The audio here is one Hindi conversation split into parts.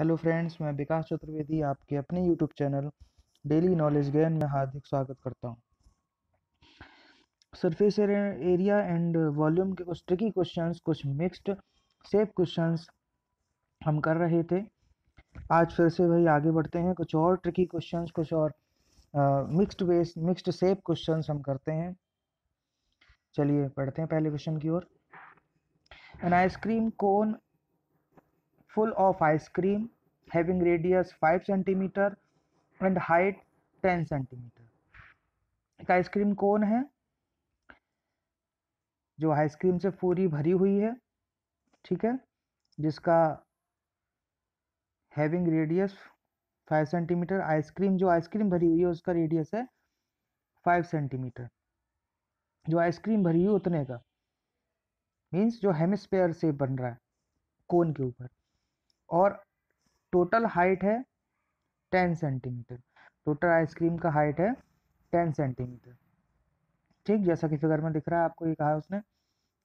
हेलो फ्रेंड्स, मैं विकास चतुर्वेदी आपके अपने YouTube channel Daily Knowledge Gain में हार्दिक स्वागत करता हूँ। सरफेस एरिया एंड वॉल्यूम के कुछ ट्रिकी क्वेश्चंस कुछ मिक्स्ड सेफ़ क्वेश्चंस हम कर रहे थे। आज फिर से वही आगे बढ़ते हैं, कुछ और ट्रिकी क्वेश्चंस कुछ और mixed west mixed shape questions हम करते हैं। चलिए पढ़ते हैं पहले क्वेश्चन की ओर। An ice cream cone full of ice cream, having radius 5 centimeter and height 10 centimeter. एक आइसक्रीम कोन है, जो आइसक्रीम से पूरी भरी हुई है, ठीक है? जिसका having radius 5 centimetre ice cream जो आइसक्रीम भरी हुई है, उसका रेडियस है 5 सेंटीमीटर जो आइसक्रीम भरी हुई उतने का। मीन्स जो हेमिस्फेयर से बन रहा है कोन के ऊपर। और टोटल हाइट है ten centimetre total ice cream का हाइट है टेन सेंटीमीटर ठीक, जैसा कि फिगर में दिख रहा है, आपको ये कहा उसने।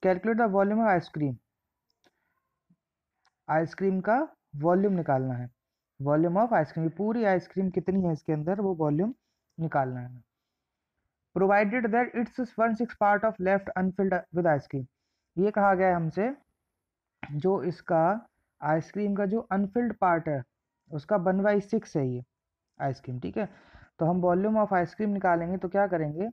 Calculate the volume of ice cream ice cream का वॉल्यूम निकालना है। वॉल्यूम ऑफ़ आइसक्रीम पूरी आइसक्रीम कितनी है इसके अंदर, वो वॉल्यूम निकालना है। Provided that it's one six part of left unfilled with ice cream ये कहा गया है हमसे, जो इसका आइसक्रीम का जो अनफिल्ड पार्ट है, उसका वन बाई सिक्स है ये, आइसक्रीम, ठीक है? तो हम वॉल्यूम ऑफ़ आइसक्रीम निकालेंगे तो क्या करेंगे?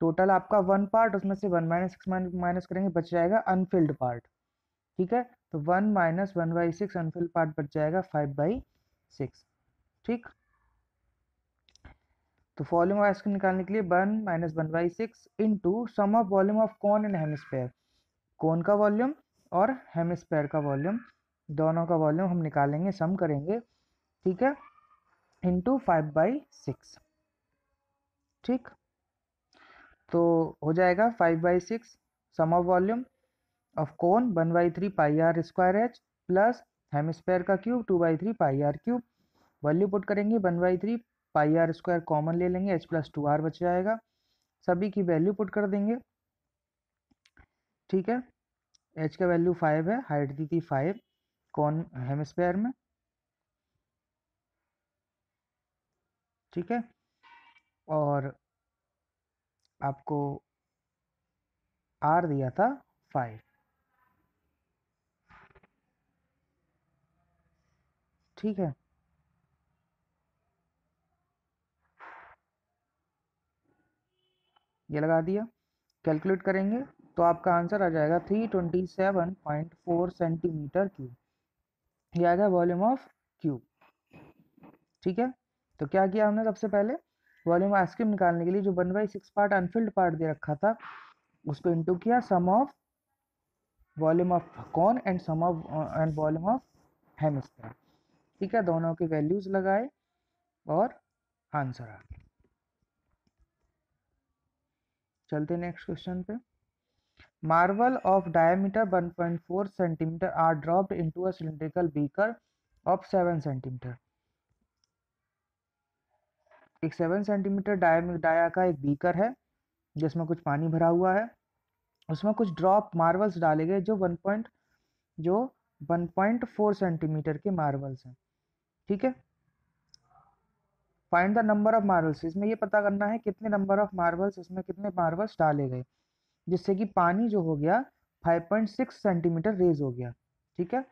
टोटल आपका वन पार्ट उसमें से वन माइनस सिक्स माइनस करेंगे, बच जाएगा अनफिल्ड पार्ट ठीक है? तो one minus one by six unfilled part बच जाएगा फाइव बाई सिक्स ठीक? तो वॉल्यूम ऑफ़ आइसक्रीम निकालने के लिए one minus one by six into sum of volume of cone and hemisphere cone का वॉल्यूम और हेमिस्फेयर का वॉल्यूम दोनों का वॉल्यूम हम निकालेंगे, सम करेंगे, ठीक है? इंटू फाइव बाई सिक्स ठीक? तो हो जाएगा five by six sum of volume of cone one by three pi r square h plus hemisphere का cube two by three pi r cube value put करेंगे one by three pi r square common ले लेंगे एच प्लस टू आर बच जाएगा। सभी की वैल्यू पुट कर देंगे, ठीक है? एच का वैल्यू फाइव है हाइट दी थी फाइव कौन हेमिस्फेयर में? ठीक है। और आपको आर दिया था फाइव। ठीक है। ये लगा दिया। कैलकुलेट करेंगे तो आपका आंसर आ जाएगा three twenty seven point four centimetre cube. ये आ वॉल्यूम ऑफ़ क्यूब ठीक है? तो क्या किया हमने सबसे पहले? वॉल्यूम आइसक्रीम निकालने के लिए जो one by six part unfilled part दे रखा था उसको इंटू किया sum of volume of cone and sum of and volume of hemisphere ठीक है? दोनों के वैल्यूज़ लगाए और आंसर आ गया। चलते नेक्स्ट क्वेश्चन पे। Marble of diameter 1.4 cm are dropped into a cylindrical beaker of 7 cm. एक 7 सेंटीमीटर डाया डाया का एक बीकर है, जिसमें कुछ पानी भरा हुआ है। उसमें कुछ ड्रॉप मार्बल्स डाले गए जो 1 पॉइंट जो 1.4 सेंटीमीटर के मार्बल्स हैं। ठीक है? Find the number of marbles इसमें ये पता करना है कितने नंबर ऑफ़ मार्बल्स इसमें कितने मार्बल्स डाले गए। जिससे कि पानी जो हो गया 5.6 सेंटीमीटर रेज हो गया ठीक है?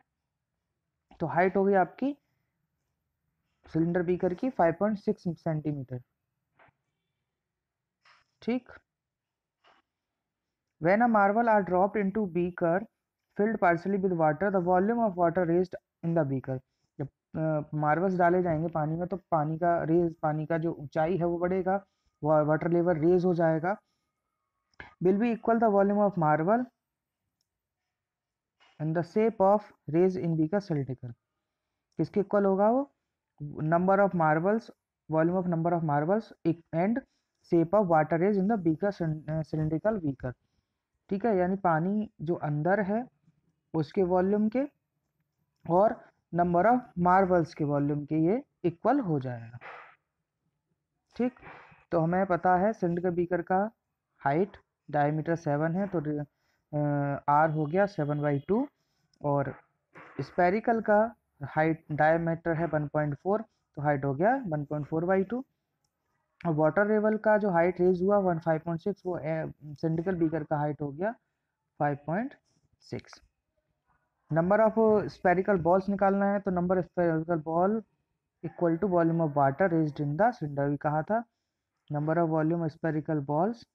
तो हाइट हो गई आपकी सिलेंडर बीकर की 5.6 सेंटीमीटर ठीक? When a marble are dropped into beaker filled partially with water the volume of water raised in the beaker जब मार्बल्स uh, डाले जाएँगे पानी में तो पानी का रेज पानी का जो ऊंचाई है वो बढ़ेगा वाटर लेवल रेज हो जाएगा। Will be equal the volume of marble and the shape of rays in beaker cylindrical. किसके इक्वल होगा वो? Number of marbles volume of number of marbles and shape of water raise in the beaker cylindrical beaker ठीक है? यानी पानी जो अंदर है, उसके वॉल्यूम के और नंबर ऑफ़ मार्बल्स के वॉल्यूम के ये इक्वल हो जाएगा। ठीक? तो हमें पता है सिलेंड्रिकल बीकर का हाइट डायमीटर सेवन है तो आर हो गया सेवन बाई टू और स्पेरिकल का हाइट, डायमीटर है 1.4 तो हाइट हो गया one point four by two. और वाटर लेवल का जो हाइट रेज हुआ वन फाइव पॉइंट सिक्स, वो सिंडिकल बीकर का हाइट हो गया five point six. Number of spherical balls निकालना है तो number spherical ball equal to volume of water raise in the cylinder, भी कहा था। Number of volume spherical balls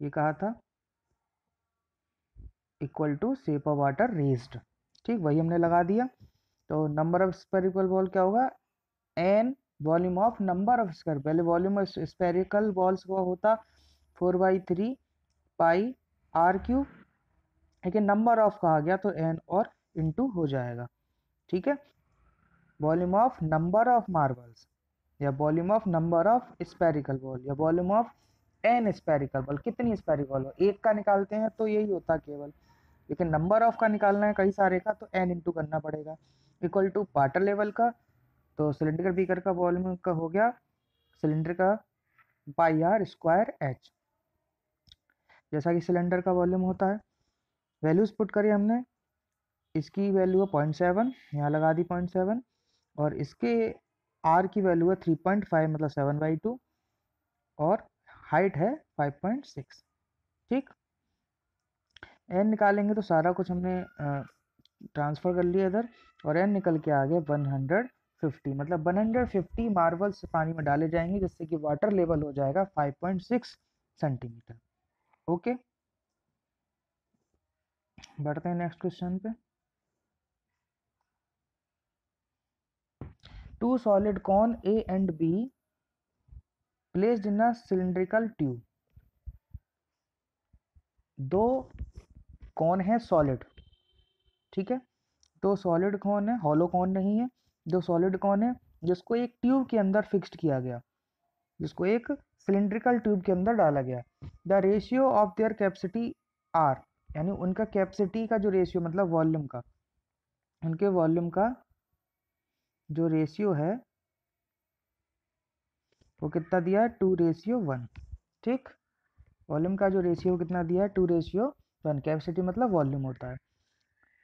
ये कहा था? Equal to shape of water raised ठीक, वही हमने लगा दिया। तो नंबर ऑफ़ स्पेरिकल बॉल क्या होगा? N volume of number of square पहले वॉल्यूम ऑफ़ स्पेरिकल बॉल्स का होता four by three pi r cube लेकिन नंबर ऑफ़ कहा गया तो एन और इंटू हो जाएगा। ठीक है? Volume of number of marbles या volume of number of spherical ball या volume of n spherical ball कितनी स्पेरिकल बॉल एक का निकालते हैं तो यही होता केवल। लेकिन नंबर ऑफ़ का निकालना है कई सारे का तो एन इंटू करना पड़ेगा। इक्वल टू वाटर लेवल का तो सिलेंडर बीकर का वॉल्यूम का हो गया। सिलेंडर का बाई आर स्क्वायर एच जैसा कि सिलेंडर का वॉल्यूम होता है। वैल्यूज़ पुट करी हमने। इसकी वैल्यू है पॉइंट सेवन यहाँ लगा दी पॉइंट सेवन और इसके आर की वैल्यू है थ्री पॉइंट फाइव मतलब सेवन बाई टू और हाइट है फाइव पॉइंट सिक्स। ठीक? एन निकालेंगे तो सारा कुछ हमने ट्रांसफ़र कर लिया इधर और एन निकल के आ गया वन हंड्रेड फिफ्टी। मतलब वन हंड्रेड फिफ्टी मार्बल्स पानी में डाले जाएँगे जिससे कि वाटर लेवल हो जाएगा five point six centimetre. Okay? बढ़ते हैं नेक्स्ट क्वेश्चन पे। Two solid cone A and B placed in cylindrical tube. दो कौन है सॉलिड, ठीक है? दो सॉलिड कौन है हॉलो कौन नहीं है। दो सॉलिड कौन है, जिसको एक ट्यूब के अंदर फिक्स्ड किया गया, जिसको एक सिलिंड्रिकल ट्यूब के अंदर डाला गया। The ratio of their capacity are यानी उनका कैपेसिटी का जो रेशियो मतलब वॉल्यूम का, उनके वॉल्यूम का जो रेशियो है वो कितना दिया है? टू रेशियो वन ठीक? वॉल्यूम का जो रेशियो कितना दिया है? टू रेशियो वन कैपेसिटी मतलब वॉल्यूम होता है।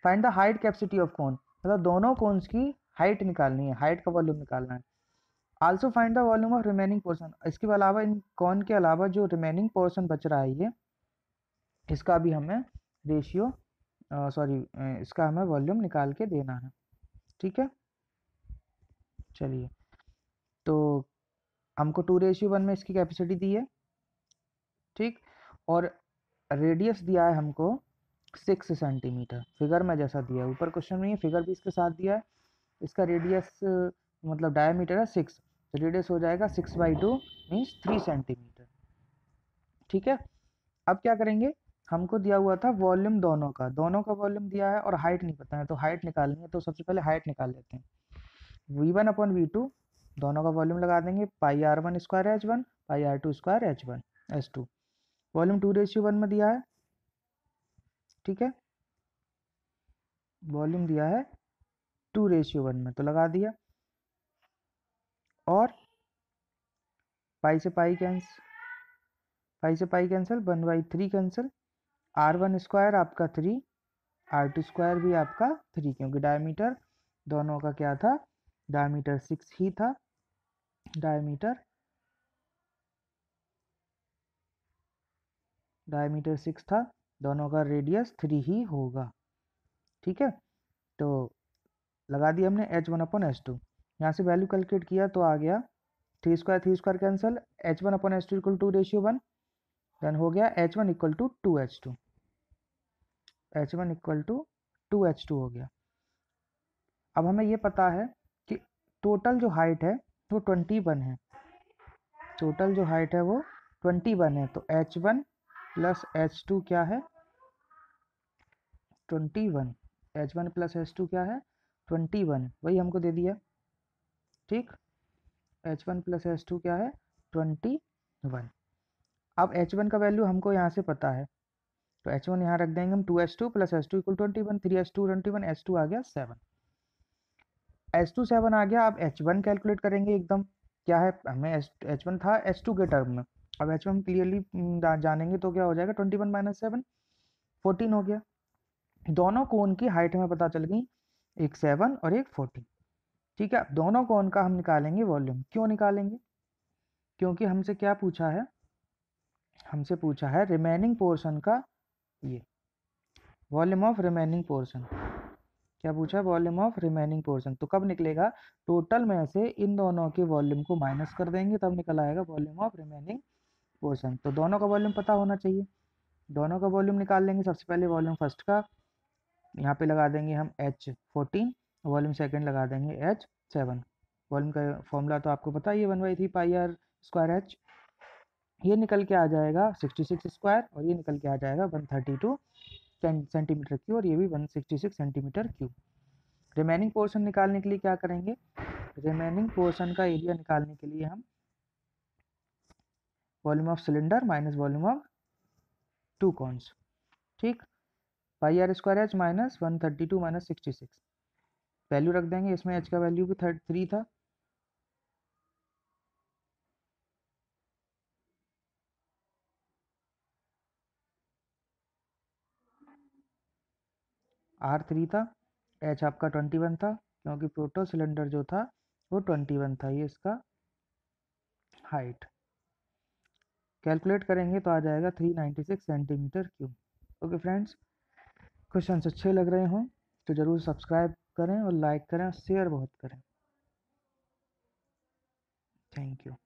Find the height capacity of cone मतलब दोनों कोन्स की हाइट निकालनी है हाइट का वॉल्यूम निकालना है। Also find the volume of remaining portion इसके अलावा इन कौन के अलावा जो रिमेनिंग पोर्सन बच रहा है ये, इसका भी हमें रेशियो सॉरी इसका हमें वॉल्यूम निकाल के देना है, ठीक है? चलिए तो हमको टू रेशियो वन में इसकी कैपेसिटी दी है, ठीक? और रेडियस दिया है हमको सिक्स सेंटीमीटर। फिगर में जैसा दिया है, ऊपर क्वेश्चन में फिगर भी इसके साथ दिया है। इसका रेडियस मतलब डायमीटर है सिक्स तो रेडियस हो जाएगा six by two means three centimetre ठीक है? अब क्या करेंगे? हमको दिया हुआ था वॉल्यूम दोनों का। दोनों का वॉल्यूम दिया है और हाइट नहीं पता है तो हाइट निकालनी है तो सबसे पहले हाइट निकाल लेते हैं। V one upon v two दोनों का वॉल्यूम लगा देंगे, pi r one square h one, pi r two square h one h two. Volume two ratio one में दिया है, ठीक है? वॉल्यूम दिया है टू रेशियो वन में तो लगा दिया। और पाई से पाई कैंस, पाई से pi cancel, one by three cancel, r one square आपका थ्री, आर टू स्क्वायर भी आपका थ्री, क्योंकि डायमीटर दोनों का क्या था, डायमीटर सिक्स ही था डायमीटर डायमीटर सिक्स था, दोनों का रेडियस थ्री ही होगा। ठीक है? तो लगा दिया हमने h one upon h two यहाँ से वैल्यू कैलकुलेट किया तो आ गया three square three square cancel h one upon h two equal to ratio one then हो गया h one equal to two h two h one equal to two h two हो गया। अब हमें ये पता है कि टोटल जो हाइट है वो ट्वेंटी वन है। टोटल जो हाइट है वो ट्वेंटी वन है। तो h one plus h two क्या है? Twenty one. H one plus h two क्या है? Twenty one. वही हमको दे दिया। ठीक? H one plus h two क्या है? Twenty one. अब एच वन का वैल्यू हमको यहाँ से पता है। तो एच वन यहाँ रख देंगे हम two h two plus h two equal twenty one. Three h two twenty one, h two आ गया सेवन। एच टू सेवन आ गया, अब एच वन कैलकुलेट करेंगे एकदम। क्या है? हमें एच वन था एच टू के टर्म में। अब एच वन क्लियरली जानेंगे तो क्या हो जाएगा? Twenty one minus seven fourteen हो गया। दोनों कोन की हाइट हमें पता चल गई, एक सेवन और एक फोर्टीन ठीक है दोनों कोन का हम निकालेंगे वॉल्यूम क्यों निकालेंगे? क्योंकि हमसे क्या पूछा है? हमसे पूछा है रिमेनिंग पोर्शन का ये। वॉल्यूम ऑफ़ रिमेनिंग पोर्शन क्या पूछा? वॉल्यूम ऑफ़ रिमेनिंग पोर्शन तो कब निकलेगा? टोटल में से इन दोनों के वॉल्यूम को माइनस कर देंगे, तब निकल आएगा वॉल्यूम ऑफ़ रिमेनिंग पोर्शन तो दोनों का वॉल्यूम पता होना चाहिए। दोनों का वॉल्यूम निकाल लेंगे, सबसे पहले वॉल्यूम फ़र्स्ट का। यहाँ पे लगा देंगे हम एच फोर्टीन वॉल्यूम सेकेंड लगा देंगे एच सेवन वॉल्यूम का फॉर्मूला तो आपको पता ही है one by three pi r square h ये निकल के आ जाएगा सिक्सटी सिक्स स्क्वायर और ये निकल के आ जाएगा one thirty two centimetre cube और ये भी one sixty six centimetre cube remaining portion निकालने के लिए क्या करेंगे? रिमेनिंग पोर्शन का एरिया निकालने के लिए हम volume of cylinder minus volume of two cones, ठीक? Pi r square h minus one thirty two minus sixty six. Value रख देंगे, इसमें एच का वैल्यू भी थर्ट थ्री था। आर थ्री था, एच आपका ट्वेंटी वन था, क्योंकि प्रोटो सिलेंडर जो था, वो ट्वेंटी वन था, ये इसका हाइट। कैलकुलेट करेंगे तो आ जाएगा three ninety six centimetre cube. Okay friends question अच्छे लग रहे हों तो ज़रूर सब्सक्राइब करें और लाइक करें और शेयर बहुत करें। Thank you.